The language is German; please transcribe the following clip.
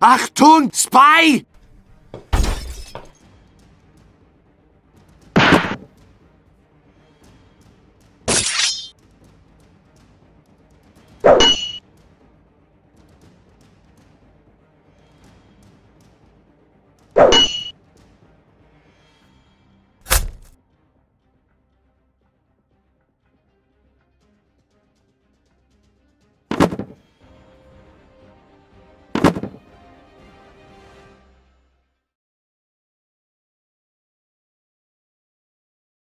Achtung, Spy!